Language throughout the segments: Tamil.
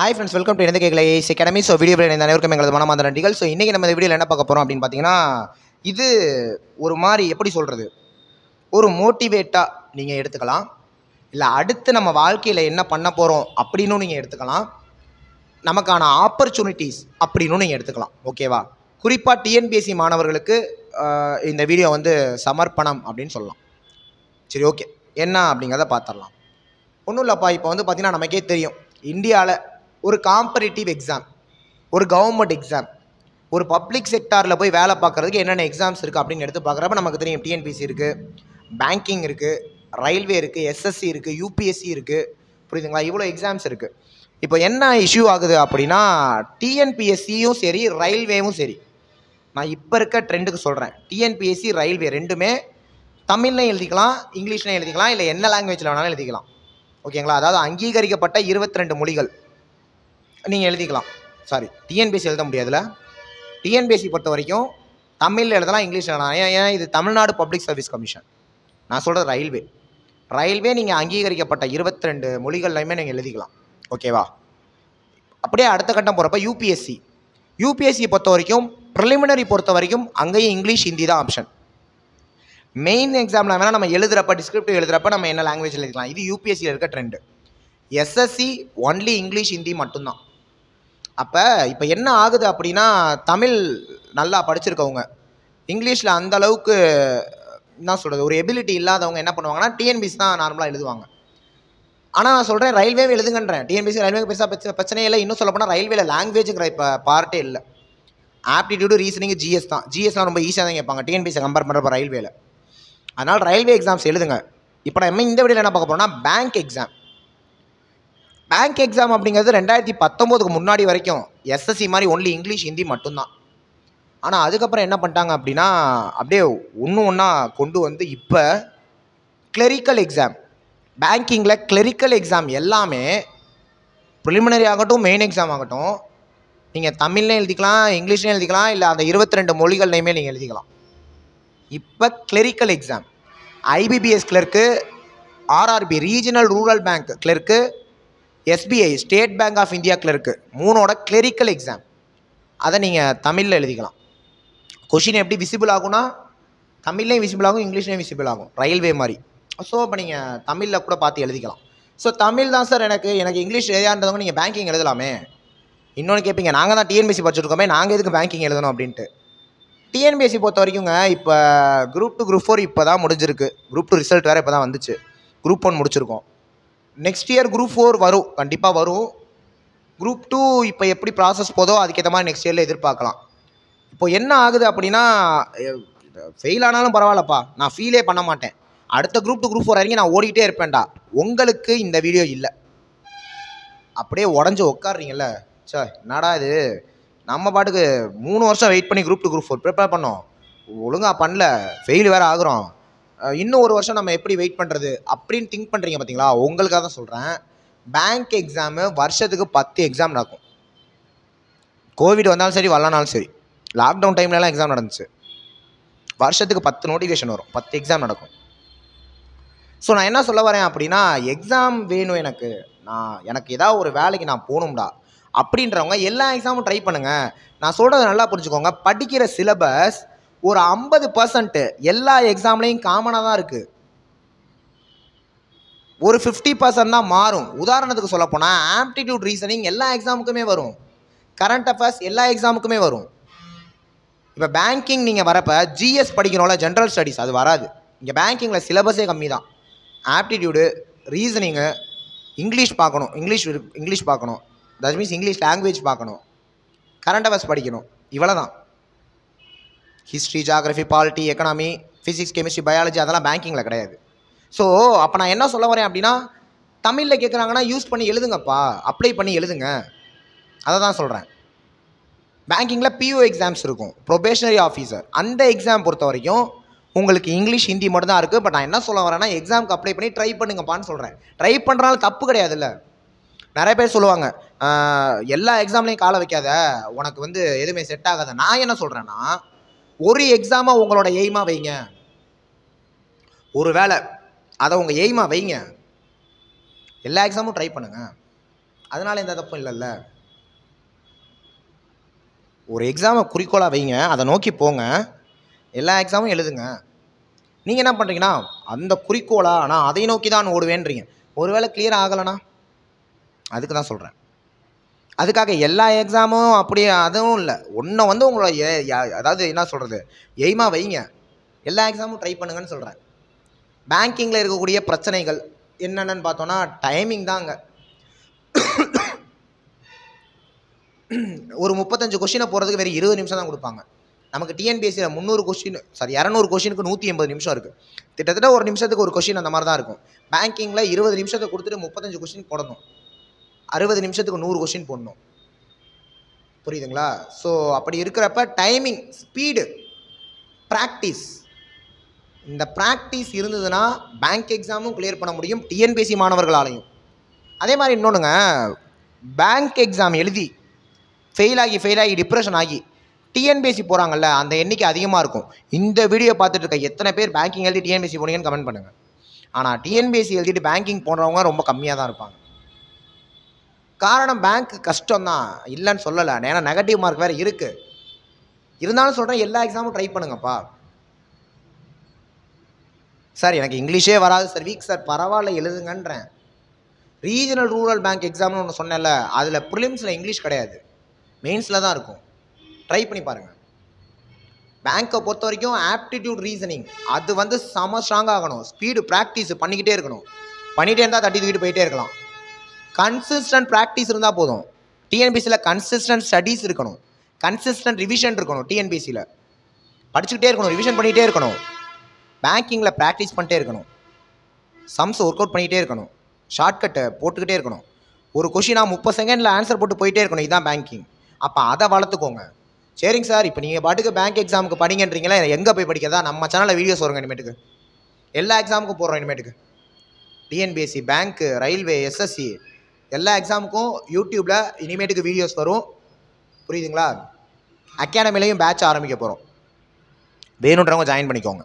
ஹாய் ஃப்ரெண்ட்ஸ் வெல்கம் டு எந்த கேட்கல ஏஸ் அகாடமி ஸோ வீடியோ இந்த அனைவருக்கும் எங்களது மனமாத நன்றிகள். ஸோ இன்றைக்கி நம்ம இந்த வீடியோவில் என்ன பார்க்க போகிறோம் அப்படின்னு பார்த்தீங்கன்னா இது ஒரு மாதிரி எப்படி சொல்கிறது ஒரு மோட்டிவேட்டாக நீங்கள் எடுத்துக்கலாம். இல்லை அடுத்து நம்ம வாழ்க்கையில் என்ன பண்ண போகிறோம் அப்படின்னும் நீங்கள் எடுத்துக்கலாம். நமக்கான ஆப்பர்ச்சுனிட்டிஸ் அப்படின்னும் நீங்கள் எடுத்துக்கலாம். ஓகேவா குறிப்பாக டிஎன்பிஎஸ்சி மாணவர்களுக்கு இந்த வீடியோ வந்து சமர்ப்பணம் அப்படின்னு சொல்லலாம். சரி ஓகே என்ன அப்படிங்கிறத பார்த்துடலாம். ஒன்றும் இல்லைப்பா இப்போ வந்து பார்த்திங்கன்னா நமக்கே தெரியும். இந்தியாவில் ஒரு காம்படிட்டிவ் எக்ஸாம் ஒரு கவர்மெண்ட் எக்ஸாம் ஒரு பப்ளிக் செக்டாரில் போய் வேலை பார்க்குறதுக்கு என்னென்ன எக்ஸாம்ஸ் இருக்குது அப்படின்னு எடுத்து பார்க்குறப்ப நமக்கு தெரியும் டிஎன்பிசி இருக்குது பேங்கிங் இருக்குது ரயில்வே இருக்குது எஸ்எஸ்சி இருக்குது யூபிஎஸ்சி இருக்குது புரியுதுங்களா? இவ்வளோ எக்ஸாம்ஸ் இருக்குது இப்போ என்ன இஷ்யூ ஆகுது அப்படின்னா டிஎன்பிஎஸ்சியும் சரி ரயில்வேவும் சரி. நான் இப்போ இருக்க ட்ரெண்டுக்கு சொல்கிறேன் டிஎன்பிஎஸ்சி ரயில்வே ரெண்டுமே தமிழ்லையும் எழுதிக்கலாம் இங்கிலீஷ்லையும் எழுதிக்கலாம் இல்லை என்ன லாங்குவேஜில் வேணாலும் எழுதிக்கலாம். ஓகேங்களா? அதாவது அங்கீகரிக்கப்பட்ட இருபத்தி ரெண்டு மொழிகள். நீங்கள் எழுதிக்கலாம். சாரி டிஎன்பிஎஸ்சி எழுத முடியாதுல. டிஎன்பிஎஸ்சி பொறுத்த வரைக்கும் தமிழில் எழுதலாம் இங்கிலீஷில் எழுதலாம். ஏன் ஏன் இது தமிழ்நாடு பப்ளிக் சர்வீஸ் கமிஷன் நான் சொல்கிறது ரயில்வே. ரயில்வே நீங்கள் அங்கீகரிக்கப்பட்ட இருபத்தி ரெண்டு மொழிகள்லையுமே நீங்கள் எழுதிக்கலாம். ஓகேவா அப்படியே அடுத்த கட்டம் போகிறப்ப யூபிஎஸ்சி யூபிஎஸ்சி பொறுத்த வரைக்கும் ப்ரிலிமினரி பொறுத்த வரைக்கும் அங்கேயும் இங்கிலீஷ் ஹிந்தி தான் ஆப்ஷன் மெயின் எக்ஸாமில் வேணால் நம்ம எழுதுகிறப்ப டிஸ்கிரிப்டிவ் எழுதுகிறப்ப நம்ம என்ன லாங்குவேஜ் எழுதிக்கலாம். இது யூபிஎஸ்சியில் இருக்க trend SSC only English Hindi மட்டும்தான். அப்போ இப்போ என்ன ஆகுது அப்படின்னா தமிழ் நல்லா படிச்சிருக்கவங்க. இங்கிலீஷில் அந்த அளவுக்கு என்ன சொல்கிறது ஒரு எபிலிட்டி இல்லாதவங்க என்ன பண்ணுவாங்கன்னா டிஎன்பிசி தான் நார்மலாக எழுதுவாங்க. ஆனால் நான் சொல்கிறேன் ரயில்வே எழுதுங்கன்றேன். டிஎன்பிசி ரயில்வே பெருசாக பிரச்சனை இல்லை. இன்னும் சொல்லப்போனால் ரயில்வேல லாங்குவேஜுங்கிற இப்போ பார்ட்டே இல்லை. ஆப்டிடியூடு ரீசனிங் ஜிஎஸ் தான். ஜிஎஸ்லாம் ரொம்ப ஈஸியாக தான் கேட்பாங்க. டிஎன்பிசி கம்பேர் பண்ணுறப்ப ரயில்வேல அதனால் ரயில்வே எக்ஸாம்ஸ் எழுதுங்க. இப்போ நம்ம இந்த வீடியோவில் என்ன பார்க்க போகிறோம்னா பேங்க் எக்ஸாம் பேங்க் எக்ஸாம் அப்படிங்கிறது ரெண்டாயிரத்தி பத்தொம்போதுக்கு முன்னாடி வரைக்கும் எஸ்எஸ்சி மாதிரி ஒன்லி இங்கிலீஷ் ஹிந்தி மட்டும்தான். ஆனால் அதுக்கப்புறம் என்ன பண்ணிட்டாங்க அப்படின்னா அப்படியே ஒன்று ஒன்றா கொண்டு வந்து இப்போ கிளரிக்கல் எக்ஸாம் பேங்கிங்கில் கிளரிக்கல் எக்ஸாம் எல்லாமே ப்ரிலிமினரி ஆகட்டும் மெயின் எக்ஸாம் ஆகட்டும் நீங்கள் தமிழ்லையும் எழுதிக்கலாம் இங்கிலீஷ்லையும் எழுதிக்கலாம் இல்லை அந்த இருபத்தி ரெண்டு மொழிகள்லையுமே நீங்கள் எழுதிக்கலாம். இப்போ clerical exam IBPS clerk RRB regional rural bank clerk SBI state bank of India clerk மூணோட clerical exam அதை நீங்கள் தமிழில் எழுதிக்கலாம். கொஷின் எப்படி விசிபிள் ஆகும்னா தமிழ்லேயும் விசிபிள் ஆகும் இங்கிலீஷ்லேயும் விசிபிள் ஆகும். ரயில்வே மாதிரி. ஸோ இப்போ நீங்கள் தமிழில் கூட பார்த்து எழுதிக்கலாம். ஸோ தமிழ் தான் சார் எனக்கு. எனக்கு இங்கிலீஷ் எழுதான்றவங்க நீங்கள் பேங்கிங் எழுதலாமே. இன்னொன்று கேட்பீங்க நாங்கள் தான் டிஎன்பிஎஸ்சி படிச்சிருக்கோமே நாங்கள் எதுக்கு பேங்கிங் எழுதணும் அப்படின்ட்டு. டிஎன்பிஎஸ்சி பொறுத்த வரைக்குங்க இப்போ குரூப் டூ குரூப் ஃபோர் இப்போ தான் முடிஞ்சிருக்கு. குரூப் டூ ரிசல்ட் வேறு இப்போ தான் வந்துச்சு. குரூப் ஒன் முடிச்சிருக்கோம். நெக்ஸ்ட் இயர் குரூப் ஃபோர் வரும். கண்டிப்பாக வரும். குரூப் டூ இப்போ எப்படி ப்ராசஸ் போதோ அதுக்கேற்ற மாதிரி நெக்ஸ்ட் இயரில் எதிர்பார்க்கலாம். இப்போ என்ன ஆகுது அப்படின்னா ஃபெயில் ஆனாலும் பரவாயில்லப்பா. நான் ஃபீலே பண்ண மாட்டேன். அடுத்த குரூப் டூ குரூப் ஃபோர் வரைக்கும் நான் ஓடிக்கிட்டே இருப்பேன்டா. உங்களுக்கு இந்த வீடியோ இல்லை. அப்படியே உடஞ்சி உட்காடுறீங்கல்ல சே என்னடா இது? நம்ம பாட்டுக்கு மூணு வருஷம் வெயிட் பண்ணி group two group four prepare பண்ணோம். ஒழுங்காக பண்ணல. ஃபெயில் வேறு ஆகுறோம். இன்னும் ஒரு வருஷம் நம்ம எப்படி வெயிட் பண்ணுறது அப்படின்னு திங்க் பண்ணுறீங்க பார்த்தீங்களா உங்களுக்காக தான் சொல்கிறேன் பேங்க் எக்ஸாமு வருஷத்துக்கு பத்து எக்ஸாம் நடக்கும். கோவிட் வந்தாலும் சரி வரலனாலும் சரி. லாக்டவுன் டைம்லலாம் எக்ஸாம் நடந்துச்சு. வருஷத்துக்கு பத்து நோட்டிஃபிகேஷன் வரும். பத்து எக்ஸாம் நடக்கும். ஸோ நான் என்ன சொல்ல வரேன் அப்படின்னா எக்ஸாம் வேணும் எனக்கு. நான் எனக்கு ஏதாவது ஒரு வேலைக்கு நான் போகணும்டா. அப்படின்றவங்க எல்லா எக்ஸாமும் ட்ரை பண்ணுங்கள் நான் சொல்கிறத நல்லா புரிஞ்சுக்கோங்க. படிக்கிற சிலபஸ் ஒரு ஐம்பது பர்சன்ட்டு எல்லா எக்ஸாம்லேயும் காமனாக தான் இருக்குது ஒரு ஃபிஃப்டி பர்சன்ட் தான் மாறும். உதாரணத்துக்கு சொல்லப்போனால் ஆப்டிடியூட் ரீசனிங் எல்லா எக்ஸாமுக்குமே வரும். கரண்ட் அஃபேர்ஸ் எல்லா எக்ஸாமுக்குமே வரும். இப்போ பேங்கிங் நீங்கள் வரப்போ ஜிஎஸ் படிக்கிறோம்ல ஜென்ரல் ஸ்டடீஸ் அது வராது. இங்கே பேங்கிங்கில் சிலபஸே கம்மி தான் ஆப்டிடியூடு ரீசனிங்கு இங்கிலீஷ் பார்க்கணும். இங்கிலீஷ் இங்கிலீஷ் பார்க்கணும். தட் மீன்ஸ் இங்கிலீஷ் லாங்குவேஜ் பார்க்கணும். கரண்ட் அஃபேர்ஸ் படிக்கணும். இவ்வளோ தான் history geography polity economy physics chemistry biology அதெல்லாம் பேங்கிங்கில் கிடையாது. ஸோ அப்போ நான் என்ன சொல்ல வரேன் அப்படின்னா தமிழில் கேட்குறாங்கன்னா யூஸ் பண்ணி எழுதுங்கப்பா. அப்ளை பண்ணி எழுதுங்க. அதை தான் சொல்கிறேன் பேங்கிங்கில் பிஓ எக்ஸாம்ஸ் இருக்கும். ப்ரொபேஷனரி ஆஃபீஸர் அந்த எக்ஸாம் பொறுத்த வரைக்கும் உங்களுக்கு இங்கிலீஷ் ஹிந்தி மட்டும் தான் இருக்குது பட் நான் என்ன சொல்ல வரேன்னா எக்ஸாமுக்கு அப்ளை பண்ணி ட்ரை பண்ணுங்கப்பான்னு சொல்கிறேன் ட்ரை பண்ணுறனால தப்பு கிடையாதுல்ல. நிறைய பேர் சொல்லுவாங்க எல்லா எக்ஸாம்லேயும் காலை வைக்காத. உனக்கு வந்து எதுவுமே செட் ஆகாத. நான் என்ன சொல்கிறேன்னா ஒரு எக்ஸாமாக உங்களோட எய்மாக வைங்க. ஒரு வேளை அதை உங்கள் எய்மாக வைங்க. எல்லா எக்ஸாமும் ட்ரை பண்ணுங்கள் அதனால் எந்த தப்பும் இல்லைல்ல. ஒரு எக்ஸாமை குறிக்கோளாக வைங்க. அதை நோக்கி போங்க. எல்லா எக்ஸாமும் எழுதுங்க. நீங்கள் என்ன பண்ணுறீங்கன்னா அந்த குறிக்கோளாக நான் அதை நோக்கி தான் ஓடுவேன்றீங்க. ஒருவேளை கிளியர் ஆகலைனா அதுக்கு தான் சொல்கிறேன் அதுக்காக எல்லா எக்ஸாமும் அப்படியே அதுவும் இல்லை. ஒன்றை வந்து உங்களோட அதாவது என்ன சொல்கிறது எய்மாக வைங்க. எல்லா எக்ஸாமும் ட்ரை பண்ணுங்கன்னு சொல்கிறேன் பேங்கிங்கில் இருக்கக்கூடிய பிரச்சனைகள் என்னென்னு பார்த்தோன்னா டைமிங் தாங்க ஒரு முப்பத்தஞ்சு கொஷினை போகிறதுக்கு வெறும் இருபது நிமிஷம் தான் கொடுப்பாங்க. நமக்கு டிஎன்பிஎஸ்சியில் முந்நூறு கொஷின் சாரி இரநூறு கொஷினுக்கு நூற்றி எண்பது நிமிஷம் இருக்குது கிட்டத்தட்ட ஒரு நிமிஷத்துக்கு ஒரு கொஷின் அந்த மாதிரி தான் இருக்கும். பேங்கிங்கில் இருபது நிமிஷத்தை கொடுத்துட்டு முப்பத்தஞ்சு கொஷின் போடணும். அறுபது நிமிஷத்துக்கு நூறு கொஷின் போடணும். புரியுதுங்களா? ஸோ அப்படி இருக்கிறப்ப டைமிங் ஸ்பீடு ப்ராக்டிஸ் இந்த ப்ராக்டிஸ் இருந்ததுன்னா பேங்க் எக்ஸாமும் கிளியர் பண்ண முடியும் டிஎன்பிஎஸ்சி மாணவர்களாலையும். அதே மாதிரி இன்னொன்றுங்க பேங்க் எக்ஸாம் எழுதி ஃபெயில் ஆகி ஃபெயில் ஆகி டிப்ரெஷன் ஆகி டிஎன்பிஎஸ்சி போகிறாங்கல்ல அந்த எண்ணிக்கை அதிகமாக இருக்கும். இந்த வீடியோ பார்த்துட்டு இருக்க எத்தனை பேர் பேங்கிங் எழுதி டிஎன்பிஎஸ்சி போனீங்கன்னு கமெண்ட் பண்ணுங்கள் ஆனால் டிஎன்பிஎஸ்சி எழுதிட்டு பேங்கிங் போடுறவங்க ரொம்ப கம்மியாக தான் இருப்பாங்க. காரணம் பேங்க் கஷ்டம் தான் இல்லைன்னு சொல்லலை. ஏன்னா நெகட்டிவ் மார்க் வேறு இருக்குது இருந்தாலும் சொல்கிறேன் எல்லா எக்ஸாமும் ட்ரை பண்ணுங்கப்பா. சார் எனக்கு இங்கிலீஷே வராது சார் வீக் சார் பரவாயில்ல எழுதுங்கன்றேன். ரீஜனல் ரூரல் பேங்க் எக்ஸாம்னு ஒன்று சொன்னேன்ல அதில் ப்ரிலிம்ஸில் இங்கிலீஷ் கிடையாது. மெயின்ஸில் தான் இருக்கும். ட்ரை பண்ணி பாருங்கள் பேங்க்கை பொறுத்த வரைக்கும் ஆப்டிடியூட் ரீசனிங் அது வந்து செம ஸ்ட்ராங் ஆகணும். ஸ்பீடு ப்ராக்டிஸ் பண்ணிக்கிட்டே இருக்கணும். பண்ணிகிட்டே இருந்தால் தட்டி தூக்கிட்டு போயிட்டே இருக்கலாம். கன்சிஸ்டன்ட் ப்ராக்டிஸ் இருந்தால் போதும். டிஎன்பிசியில் கன்சிஸ்டன்ட் ஸ்டடீஸ் இருக்கணும். கன்சிஸ்டன்ட் ரிவிஷன் இருக்கணும் டிஎன்பிசியில் படிச்சுக்கிட்டே இருக்கணும் ரிவிஷன் பண்ணிகிட்டே இருக்கணும். பேங்கிங்கில் ப்ராக்டிஸ் பண்ணிட்டே இருக்கணும். சம்ஸ் ஒர்க் அவுட் பண்ணிகிட்டே இருக்கணும். ஷார்ட்கட்டை போட்டுக்கிட்டே இருக்கணும். ஒரு கொஷினாக முப்பது செகண்டில் ஆன்சர் போட்டு போயிட்டே இருக்கணும். இதுதான் பேங்கிங் அப்போ அதை வளர்த்துக்கோங்க. சரிங்க சார் இப்போ நீங்கள் பாட்டுக்கு பேங்க் எக்ஸாமுக்கு படிங்கன்றீங்களா? எங்கே போய் படிக்கிறதா? நம்ம சேனலில் வீடியோஸ் வருங்க இனிமேட்டுக்கு. எல்லா எக்ஸாமுக்கும் போடுறோம் இனிமேட்டுக்கு. டிஎன்பிஎஸ்சி பேங்க்கு ரயில்வே எஸ்எஸ்சி எல்லா எக்ஸாமுக்கும் யூடியூப்பில் இனிமேட்டுக்கு வீடியோஸ் வரும். புரியுதுங்களா? அகாடமிலையும் பேட்ச் ஆரம்பிக்க போகிறோம் வேணுன்றவங்க ஜாயின் பண்ணிக்கோங்க.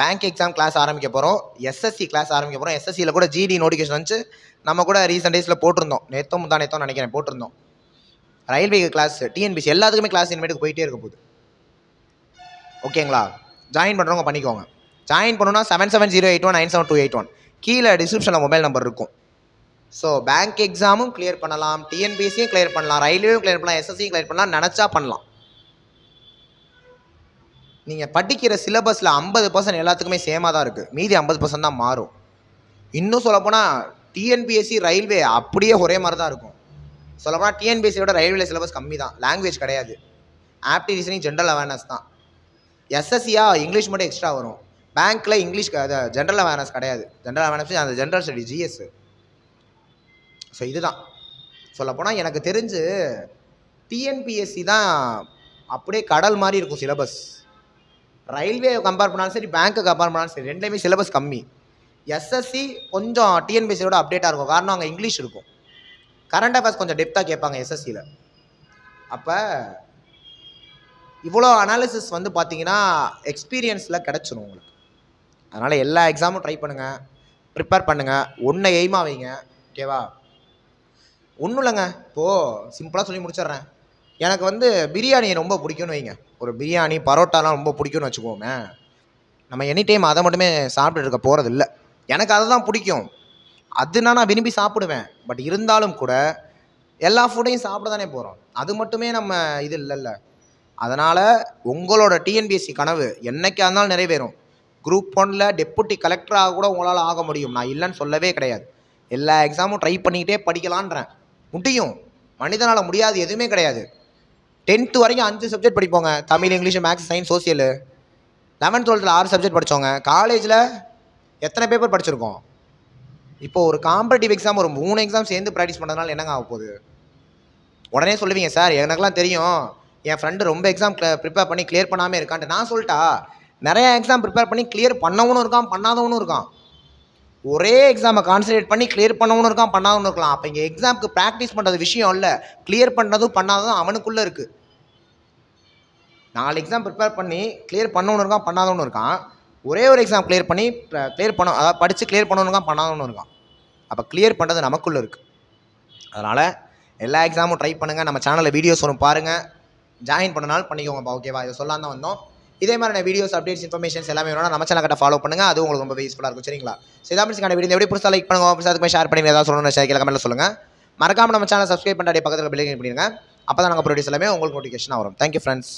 பேங்க் எக்ஸாம் கிளாஸ் ஆரம்பிக்க போகிறோம் எஸ்எஸ்சி கிளாஸ் ஆரம்பிக்க போகிறோம் எஸ்எஸ்சியில் கூட ஜிடி நோட்டிஃபிகேஷன் வந்துச்சு. நம்ம கூட ரீசெண்ட் டேஸில் போட்டிருந்தோம். நேத்தோ தான் நேத்தோ நினைக்கிறேன் போட்டிருந்தோம். ரயில்வே கிளாஸ் டிஎன்பிசி எல்லாத்துக்குமே கிளாஸ் இனிமேட்டுக்கு போயிட்டே இருக்க போகுது. ஓகேங்களா? ஜாயின் பண்ணுறவங்க பண்ணிக்கோங்க. ஜாயின் பண்ணணும்னா seven seven zero eight one nine seven two eight one கீழே டிஸ்கிரிப்ஷனில் மொபைல் நம்பர் இருக்கும். ஸோ பேங்க் எக்ஸாமும் கிளியர் பண்ணலாம். டிஎன்பிஎஸ்சியும் கிளியர் பண்ணலாம். ரயில்வேயும் கிளியர் பண்ணலாம். எஸ்எஸ்சியும் கிளியர் பண்ணலாம். நினச்சா பண்ணலாம். நீங்கள் படிக்கிற சிலபஸில் ஐம்பது பர்சன்ட் எல்லாத்துக்குமே சேமாக தான் இருக்குது மீதி ஐம்பது பர்சன்ட் தான் மாறும். இன்னும் சொல்லப்போனால் டிஎன்பிஎஸ்சி ரயில்வே அப்படியே ஒரே மாதிரி தான் இருக்கும் சொல்லப்போனால் டிஎன்பிஎஸ்சியோட ரயில்வே சிலபஸ் கம்மி தான். லாங்குவேஜ் கிடையாது. ஆப்டி ரீசனிங் ஜென்ரல் அவேர்னஸ் தான். எஸ்எஸ்சியாக இங்கிலீஷ் மட்டும் எக்ஸ்ட்ரா வரும். பேங்க்கில் இங்கிலீஷ் ஜென்ரல் அவேர்னஸ் கிடையாது. ஜென்ரல் அவேர்னஸ் அந்த ஜென்ரல் ஸ்டடி ஜிஎஸ் ஸோ இதுதான். சொல்லப்போனால் எனக்கு தெரிஞ்சு டிஎன்பிஎஸ்சி தான் அப்படியே கடல் மாதிரி இருக்கும் சிலபஸ் ரயில்வே கம்பேர் பண்ணாலும் சரி பேங்க்கை கம்பேர் பண்ணாலும் சரி ரெண்டுலேயுமே சிலபஸ் கம்மி. எஸ்எஸ்சி கொஞ்சம் டிஎன்பிஎஸ்சியோட அப்டேட்டாக இருக்கும். காரணம் அங்கே இங்கிலீஷ் இருக்கும். கரண்ட் அஃபேர்ஸ் கொஞ்சம் டெப்த்தாக கேட்பாங்க எஸ்எஸ்சியில் அப்போ இவ்வளோ அனாலிசிஸ் வந்து பார்த்தீங்கன்னா எக்ஸ்பீரியன்ஸில் கிடச்சிரும் உங்களுக்கு. அதனால் எல்லா எக்ஸாமும் ட்ரை பண்ணுங்கள் ப்ரிப்பேர் பண்ணுங்கள் ஒன்றை எய்மாக வைங்க. ஓகேவா ஒன்றும் இல்லைங்க. இப்போது சிம்பிளாக சொல்லி முடிச்சிடுறேன். எனக்கு வந்து பிரியாணி ரொம்ப பிடிக்கும்னு வைங்க. ஒரு பிரியாணி பரோட்டாலாம் ரொம்ப பிடிக்கும்னு வச்சுக்கோமே. நம்ம எனி டைம் அதை மட்டுமே சாப்பிட்டு இருக்க போகிறது இல்லை எனக்கு அதை தான் பிடிக்கும். அதுனா நான் விரும்பி சாப்பிடுவேன். பட் இருந்தாலும் கூட எல்லா ஃபுட்டையும் சாப்பிட தானே போகிறோம் அது மட்டுமே நம்ம இது இல்லைல்ல. அதனால் உங்களோட டிஎன்பிஎஸ்சி கனவு என்னைக்கா இருந்தாலும் நிறைவேறும். குரூப் ஒன்ல டெப்புட்டி கலெக்டராக கூட உங்களால் ஆக முடியும். நான் இல்லைன்னு சொல்லவே கிடையாது. எல்லா எக்ஸாமும் ட்ரை பண்ணிக்கிட்டே படிக்கலான்றேன். முடியும். மனிதனால் முடியாது எதுவுமே கிடையாது. டென்த்து வரைக்கும் அஞ்சு subject படிப்போங்க. Tamil English maths science social eleventh டுவெல்த்தில் ஆறு சப்ஜெக்ட் படித்தோங்க காலேஜில் எத்தனை பேப்பர் படிச்சிருக்கோம்? இப்போ ஒரு காம்படிட்டிவ் எக்ஸாம் ஒரு மூணு எக்ஸாம் சேர்ந்து ப்ராக்டிஸ் பண்ணுறதுனால என்னங்க ஆக போகுது? உடனே சொல்லுவீங்க சார் எனக்குலாம் தெரியும். என் ஃப்ரெண்டு ரொம்ப எக்ஸாம் ப்ரிப்பேர் பண்ணி கிளியர் பண்ணாமல் இருக்கான்ட்டு. நான் சொல்லிட்டா நிறையா எக்ஸாம் ப்ரிப்பேர் பண்ணி கிளியர் பண்ணவனும் இருக்கான் பண்ணாதவனும் இருக்கான். ஒரே எக்ஸாமை கான்சன்ட்ரேட் பண்ணி கிளியர் பண்ணவனும் இருக்கான் பண்ணாதவனும் இருக்கலாம். அப்போ இங்கே எக்ஸாமுக்கு ப்ராக்டிஸ் பண்ணுறது விஷயம் இல்லை. கிளியர் பண்ணதும் பண்ணாததும் அவனுக்குள்ளே இருக்குது நாலு எக்ஸாம் ப்ரிப்பேர் பண்ணி கிளியர் பண்ணவனும் இருக்கான் பண்ணாதவனும் இருக்கான். ஒரே ஒரு எக்ஸாம் கிளியர் பண்ணி கிளியர் பண்ண அதாவது படித்து கிளியர் பண்ணவனும் இருக்கான் பண்ணாதவனும் இருக்கான். அப்போ கிளியர் பண்ணுறது நமக்குள்ளே இருக்குது அதனால் எல்லா எக்ஸாமும் ட்ரை பண்ணுங்கள் நம்ம சேனலில் வீடியோஸ் வரும் பாருங்கள் ஜாயின் பண்ணனாலும் பண்ணிக்கோங்கப்பா ஓகேவா இதை சொல்லாமல் தான் வந்தோம். இதே மாதிரி வீடியோஸ் அப்டேட்ஸ் இன்ஃபர்மேஷன்ஸ் எல்லாமே வேணும் நம்ம சேனல் கிட்ட ஃபாலோ பண்ணுங்க. அது உங்களுக்கு ரொம்ப யூஸ்ஃபுல்லாக இருக்கும். சரிங்களா? ஸோ வீடியோ எப்படி புதுசாக லைக் பண்ணுங்க. புதுசாக அதுக்கு ஷேர் பண்ணி ஏதாவது சொல்லணும்னு ஷேர் கமெண்ட்ல சொல்லுங்க. மறக்காம நம்ம சேனல் சப்ஸ்கிரைப் பண்ணி பக்கத்தில் பில்லிங் பண்ணிடுங்க அப்போ தான் நாங்கள் ப்ரொடியூஸ் எல்லாமே உங்களுக்கு நோட்டிஃபிகேஷன் வரும். Thank you friends